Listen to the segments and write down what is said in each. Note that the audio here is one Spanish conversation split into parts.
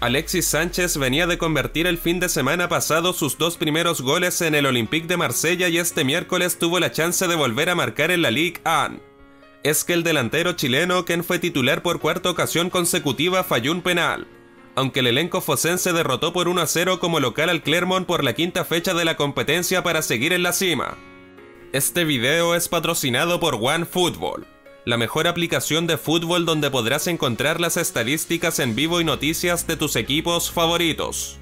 Alexis Sánchez venía de convertir el fin de semana pasado sus dos primeros goles en el Olympique de Marsella y este miércoles tuvo la chance de volver a marcar en la Ligue 1. Es que el delantero chileno, quien fue titular por cuarta ocasión consecutiva, falló un penal. Aunque el elenco fosense derrotó por 1 a 0 como local al Clermont por la quinta fecha de la competencia para seguir en la cima. Este video es patrocinado por OneFootball la mejor aplicación de fútbol donde podrás encontrar las estadísticas en vivo y noticias de tus equipos favoritos.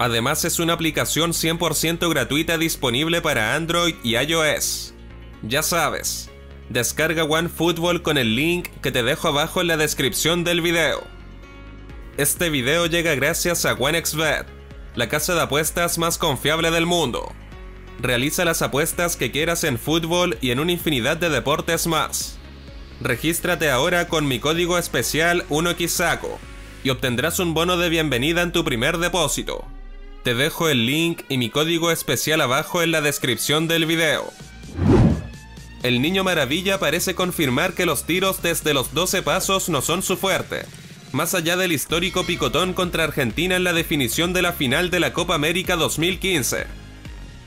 Además es una aplicación 100% gratuita disponible para Android y iOS. Ya sabes, descarga OneFootball con el link que te dejo abajo en la descripción del video. Este video llega gracias a OneXBet, la casa de apuestas más confiable del mundo. Realiza las apuestas que quieras en fútbol y en una infinidad de deportes más. Regístrate ahora con mi código especial 1XSACO y obtendrás un bono de bienvenida en tu primer depósito. Te dejo el link y mi código especial abajo en la descripción del video. El niño maravilla parece confirmar que los tiros desde los 12 pasos no son su fuerte. Más allá del histórico picotón contra Argentina en la definición de la final de la Copa América 2015,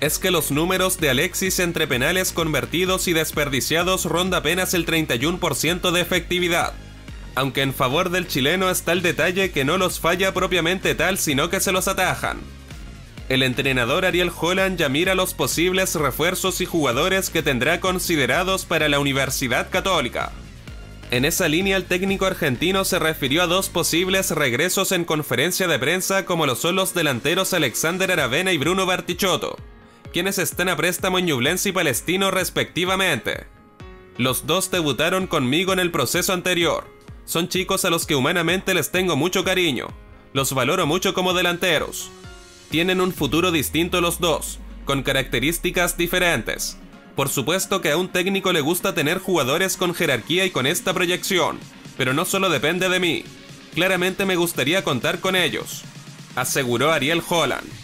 es que los números de Alexis entre penales convertidos y desperdiciados ronda apenas el 31% de efectividad. Aunque en favor del chileno está el detalle que no los falla propiamente tal, sino que se los atajan. El entrenador Ariel Holland ya mira los posibles refuerzos y jugadores que tendrá considerados para la Universidad Católica. En esa línea el técnico argentino se refirió a dos posibles regresos en conferencia de prensa como lo son los delanteros Alexander Aravena y Bruno Bartichotto quienes están a préstamo en Ñublense y Palestino respectivamente. Los dos debutaron conmigo en el proceso anterior. Son chicos a los que humanamente les tengo mucho cariño. Los valoro mucho como delanteros. Tienen un futuro distinto los dos, con características diferentes. Por supuesto que a un técnico le gusta tener jugadores con jerarquía y con esta proyección, pero no solo depende de mí. Claramente me gustaría contar con ellos, aseguró Ariel Holland.